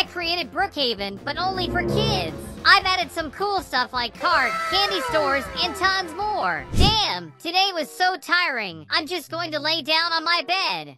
I created Brookhaven, but only for kids. I've added some cool stuff like cart, candy stores, and tons more. Damn, today was so tiring. I'm just going to lay down on my bed.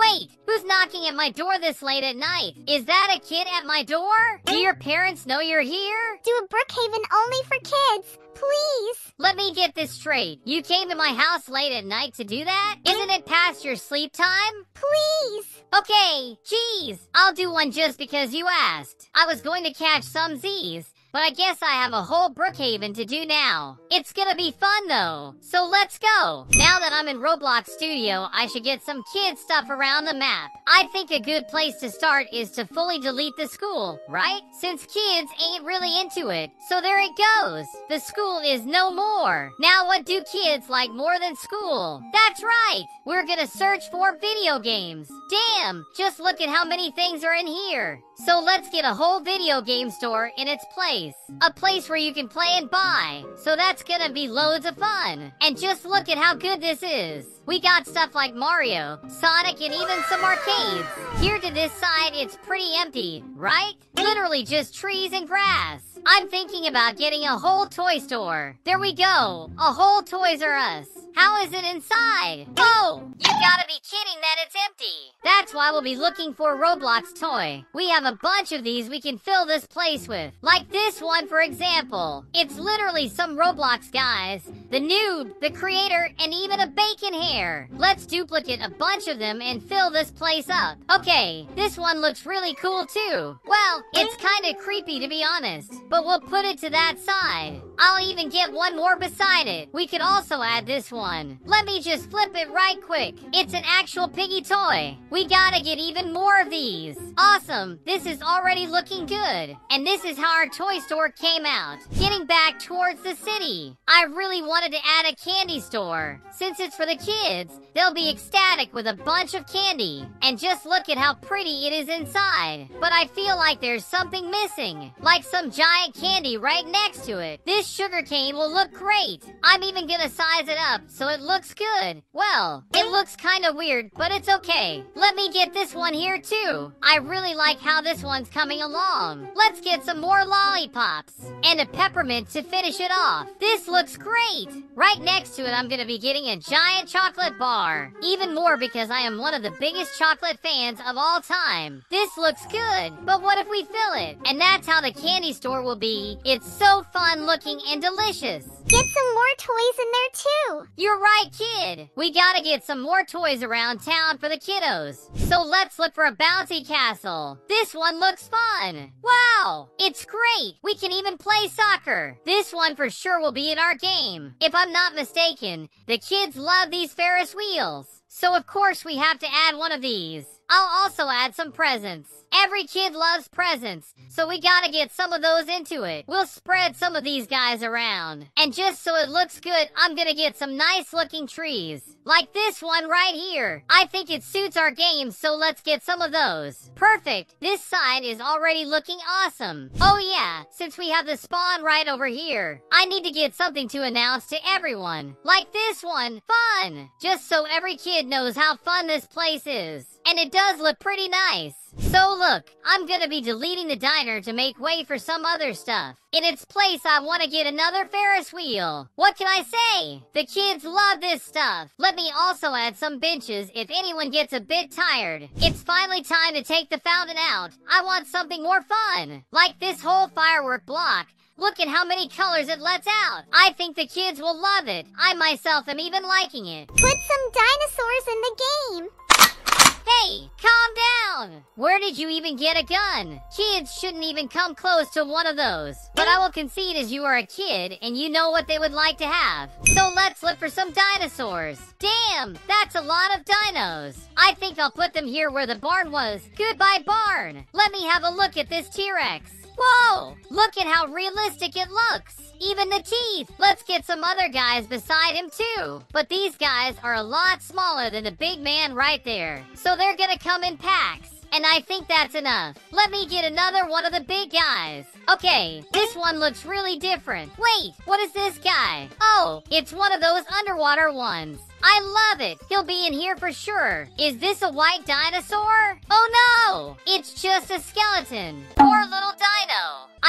Wait, who's knocking at my door this late at night? Is that a kid at my door? Do your parents know you're here? Do a Brookhaven only for kids, please. Let me get this straight. You came to my house late at night to do that? Isn't it past your sleep time? Please. Okay, geez. I'll do one just because you asked. I was going to catch some Z's, but I guess I have a whole Brookhaven to do now. It's gonna be fun though, so let's go. Now that I'm in Roblox Studio, I should get some kid stuff around the map. I think a good place to start is to fully delete the school, right? Since kids ain't really into it. So there it goes. The school is no more. Now what do kids like more than school? That's right. We're gonna search for video games. Damn, just look at how many things are in here. So let's get a whole video game store in its place. A place where you can play and buy. So that's gonna be loads of fun. And just look at how good this is. We got stuff like Mario, Sonic, and even some arcades. Here to this side, it's pretty empty, right? Literally just trees and grass. I'm thinking about getting a whole toy store. There we go. A whole Toys R Us. How is it inside? Oh, you gotta be kidding that it's empty. That's why we'll be looking for a Roblox toy. We have a bunch of these we can fill this place with. Like this one, for example. It's literally some Roblox guys, the noob, the creator, and even a bacon hair. Let's duplicate a bunch of them and fill this place up. Okay, this one looks really cool too. Well, it's kinda creepy to be honest, but we'll put it to that side. I'll even get one more beside it. We could also add this one. Let me just flip it right quick. It's an actual piggy toy. We gotta get even more of these. Awesome. This is already looking good. And this is how our toy store came out. Getting back towards the city. I really wanted to add a candy store. Since it's for the kids, they'll be ecstatic with a bunch of candy. And just look at how pretty it is inside. But I feel like there's something missing. Like some giant candy right next to it. This sugar cane will look great. I'm even gonna size it up so it looks good. Well, it looks kinda weird, but it's okay. Let me get this one here too. I really like how this one's coming along. Let's get some more lollipops. And a peppermint to finish it off. This looks great. Right next to it, I'm gonna be getting a giant chocolate bar. Even more because I am one of the biggest chocolate fans of all time. This looks good, but what if we fill it? And that's how the candy store will be. It's so fun looking and delicious. Get some more toys in there too. You're right, kid. We gotta get some more toys around town for the kiddos. So let's look for a bouncy castle. This one looks fun. Wow, it's great. We can even play soccer. This one for sure will be in our game. If I'm not mistaken, the kids love these Ferris wheels. So of course we have to add one of these. I'll also add some presents. Every kid loves presents, so we gotta get some of those into it. We'll spread some of these guys around. And just so it looks good, I'm gonna get some nice looking trees. Like this one right here. I think it suits our game, so let's get some of those. Perfect. This side is already looking awesome. Oh yeah, since we have the spawn right over here, I need to get something to announce to everyone. Like this one. Fun. Just so every kid knows how fun this place is. And it does look pretty nice. So look, I'm gonna be deleting the diner to make way for some other stuff. In its place, I want to get another Ferris wheel. What can I say? The kids love this stuff. Let me also add some benches if anyone gets a bit tired. It's finally time to take the fountain out. I want something more fun. Like this whole firework block. Look at how many colors it lets out. I think the kids will love it. I myself am even liking it. Put some dinosaurs in the game. Hey, calm down! Where did you even get a gun? Kids shouldn't even come close to one of those. But I will concede as you are a kid and you know what they would like to have. So let's look for some dinosaurs. Damn, that's a lot of dinos. I think I'll put them here where the barn was. Goodbye, barn. Let me have a look at this T-Rex. Whoa! Look at how realistic it looks! Even the teeth! Let's get some other guys beside him too! But these guys are a lot smaller than the big man right there. So they're gonna come in packs. And I think that's enough. Let me get another one of the big guys. Okay, this one looks really different. Wait, what is this guy? Oh, it's one of those underwater ones. I love it. He'll be in here for sure. Is this a white dinosaur? Oh no! It's just a skeleton. Poor little dino.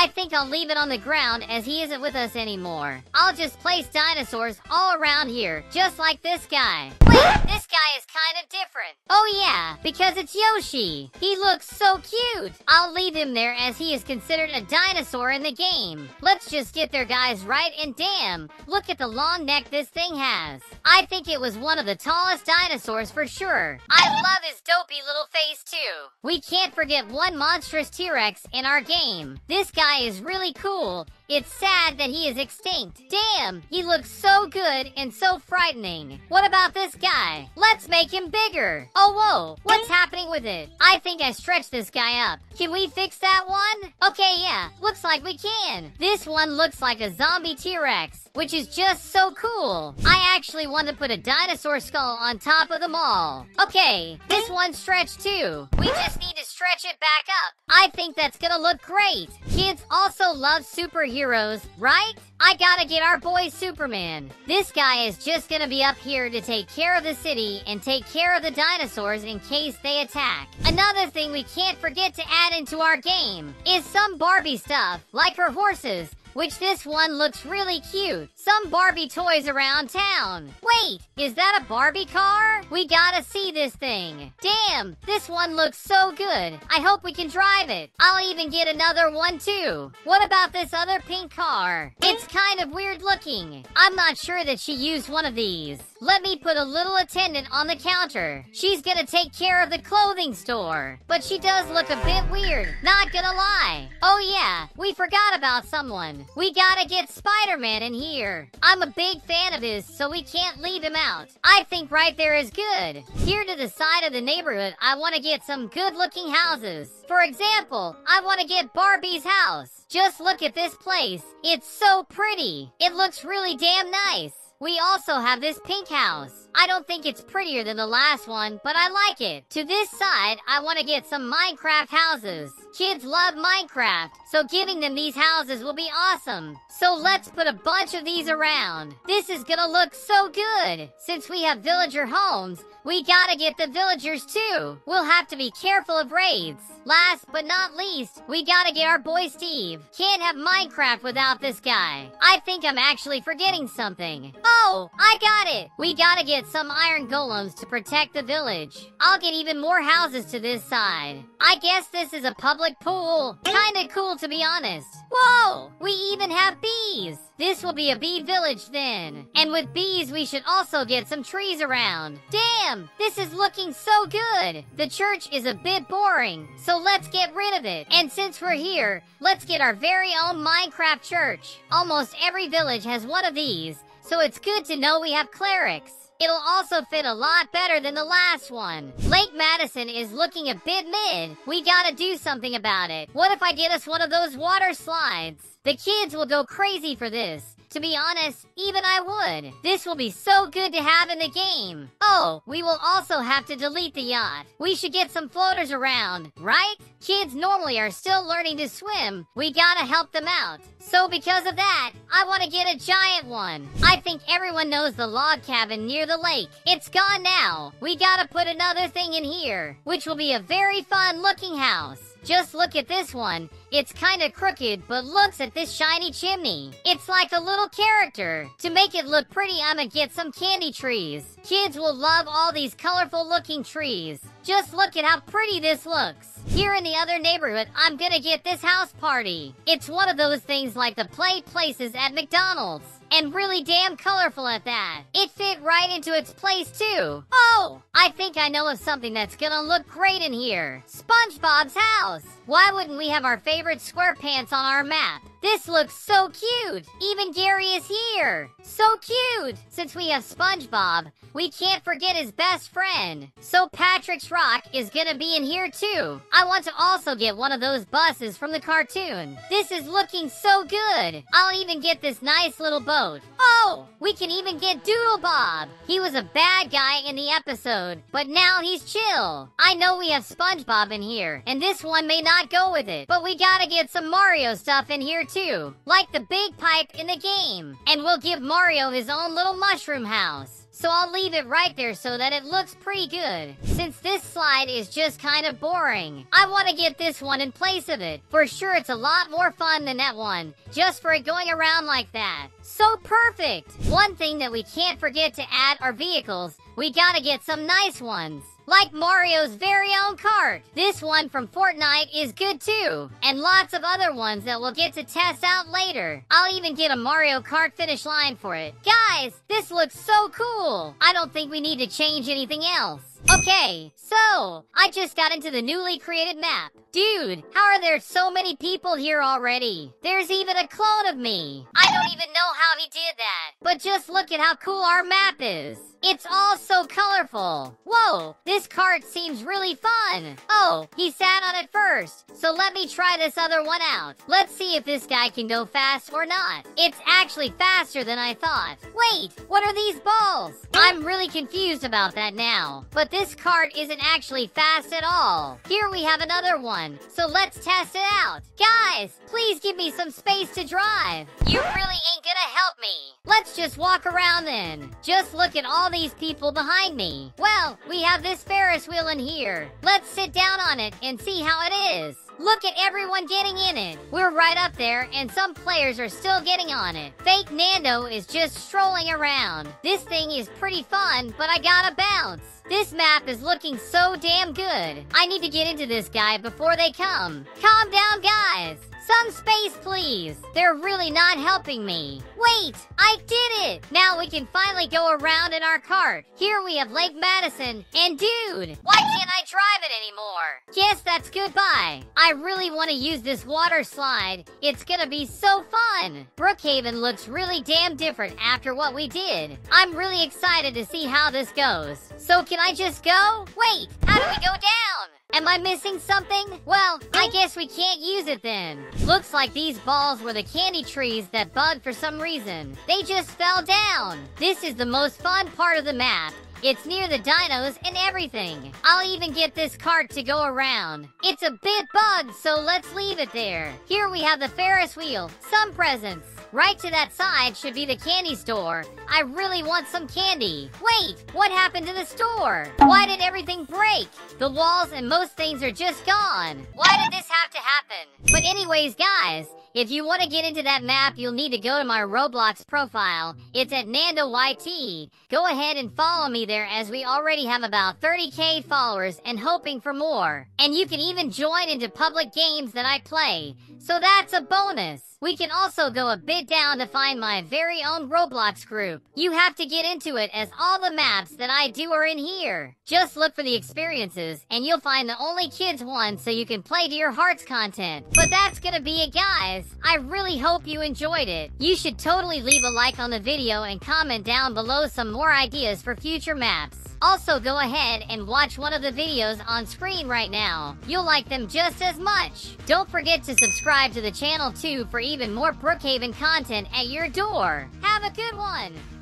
I think I'll leave it on the ground as he isn't with us anymore. I'll just place dinosaurs all around here, just like this guy. Wait, this guy is kind of different. Oh yeah, because it's Yoshi. He looks so cute. I'll leave him there as he is considered a dinosaur in the game. Let's just get their guys right and damn, look at the long neck this thing has. I think it was one of the tallest dinosaurs for sure. I love his dopey little face too. We can't forget one monstrous T-Rex in our game. This guy is really cool. It's sad that he is extinct. Damn, he looks so good and so frightening. What about this guy? Let's make him bigger. Oh, whoa, what's happening with it? I think I stretched this guy up. Can we fix that one? Okay, yeah, looks like we can. This one looks like a zombie T-Rex, which is just so cool. I actually want to put a dinosaur skull on top of them all. Okay, this one's stretched too. We just need to stretch it back up. I think that's gonna look great. Kids also love superheroes, right? I gotta get our boy Superman. This guy is just gonna be up here to take care of the city and take care of the dinosaurs in case they attack. Another thing we can't forget to add into our game is some Barbie stuff, like her horses, which this one looks really cute. Some Barbie toys around town. Wait, is that a Barbie car? We gotta see this thing. Damn, this one looks so good. I hope we can drive it. I'll even get another one too. What about this other pink car? It's kind of weird looking. I'm not sure that she used one of these. Let me put a little attendant on the counter. She's gonna take care of the clothing store. But she does look a bit weird, not gonna lie. Oh yeah, we forgot about someone. We gotta get Spider-Man in here. I'm a big fan of his, so we can't leave him out. I think right there is good. Here to the side of the neighborhood, I want to get some good-looking houses. For example, I want to get Barbie's house. Just look at this place. It's so pretty. It looks really damn nice. We also have this pink house. I don't think it's prettier than the last one, but I like it. To this side, I want to get some Minecraft houses. Kids love Minecraft, so giving them these houses will be awesome. So let's put a bunch of these around. This is gonna look so good. Since we have villager homes, we gotta get the villagers too. We'll have to be careful of raids. Last but not least, we gotta get our boy Steve. Can't have Minecraft without this guy. I think I'm actually forgetting something. Oh, I got it. We gotta get some iron golems to protect the village. I'll get even more houses to this side. I guess this is a public pool. Kinda cool to be honest. Whoa, we even have bees. This will be a bee village then. And with bees, we should also get some trees around. Damn, this is looking so good. The church is a bit boring, so let's get rid of it. And since we're here, let's get our very own Minecraft church. Almost every village has one of these, so it's good to know we have clerics. It'll also fit a lot better than the last one. Lake Madison is looking a bit mid. We gotta do something about it. What if I get us one of those water slides? The kids will go crazy for this. To be honest, even I would. This will be so good to have in the game. Oh, we will also have to delete the yacht. We should get some floaters around, right? Kids normally are still learning to swim. We gotta help them out. So because of that, I want to get a giant one. I think everyone knows the log cabin near the lake. It's gone now. We gotta put another thing in here, which will be a very fun looking house. Just look at this one. It's kinda crooked, but looks at this shiny chimney. It's like a little character. To make it look pretty, I'ma get some candy trees. Kids will love all these colorful looking trees. Just look at how pretty this looks. Here in the other neighborhood, I'm gonna get this house party. It's one of those things like the play places at McDonald's. And really damn colorful at that. It fit right into its place too. Oh, I think I know of something that's gonna look great in here. SpongeBob's house. Why wouldn't we have our favorite SquarePants on our map? This looks so cute. Even Gary is here. So cute. Since we have SpongeBob, we can't forget his best friend. So Patrick's Rock is gonna be in here too. I want to also get one of those buses from the cartoon. This is looking so good. I'll even get this nice little boat. Oh, we can even get DoodleBob. He was a bad guy in the episode, but now he's chill. I know we have SpongeBob in here, and this one may not go with it, but we gotta get some Mario stuff in here too, like the big pipe in the game. And we'll give Mario his own little mushroom house. so I'll leave it right there so that it looks pretty good. Since this slide is just kind of boring, I want to get this one in place of it. For sure it's a lot more fun than that one, just for it going around like that. So perfect! One thing that we can't forget to add are vehicles. We gotta get some nice ones like Mario's very own cart. This one from Fortnite is good too, and lots of other ones that we'll get to test out later. I'll even get a Mario Kart finish line for it. Guys, this looks so cool. I don't think we need to change anything else. Okay, so I just got into the newly created map. Dude, how are there so many people here already? There's even a clone of me. I don't even know how he did that. But just look at how cool our map is. It's all so colorful. Whoa, this cart seems really fun. Oh, he sat on it first. So let me try this other one out. Let's see if this guy can go fast or not. It's actually faster than I thought. Wait, what are these balls? I'm really confused about that now. But this cart isn't actually fast at all. Here we have another one. So let's test it out. Guys, please give me some space to drive. You really ain't gonna help me. Let's just walk around then. Just look at all these people behind me. Well, we have this Ferris wheel in here. Let's sit down on it and see how it is. Look at everyone getting in it. We're right up there, and some players are still getting on it. Fake Nanndo is just strolling around. This thing is pretty fun, but I gotta bounce. This map is looking so damn good. I need to get into this guy before they come. Calm down, guys. Some space, please. They're really not helping me. Wait, I did it. Now we can finally go around in our cart. Here we have Lake Madison. And dude, why can't I it anymore? Guess that's goodbye. I really want to use this water slide. It's gonna be so fun. Brookhaven looks really damn different after what we did. I'm really excited to see how this goes. So can I just go? Wait, how do we go down? Am I missing something? Well, I guess we can't use it then. Looks like these balls were the candy trees that bug for some reason. They just fell down. This is the most fun part of the map. It's near the dinos and everything. I'll even get this cart to go around. It's a bit bugged, so let's leave it there. Here we have the Ferris wheel, some presents. Right to that side should be the candy store. I really want some candy. Wait, what happened to the store? Why did everything break? The walls and most things are just gone. Why did this have to happen? But anyways, guys, if you want to get into that map, you'll need to go to my Roblox profile. It's at Nanndo YT. Go ahead and follow me there as we already have about 30k followers and hoping for more. And you can even join into public games that I play. So that's a bonus. We can also go a bit down to find my very own Roblox group. You have to get into it as all the maps that I do are in here. Just look for the experiences and you'll find the only kids one so you can play to your heart's content. But that's gonna be it guys. I really hope you enjoyed it. You should totally leave a like on the video and comment down below some more ideas for future maps. Also, go ahead and watch one of the videos on screen right now. You'll like them just as much. Don't forget to subscribe to the channel too for even more Brookhaven content at your door. Have a good one!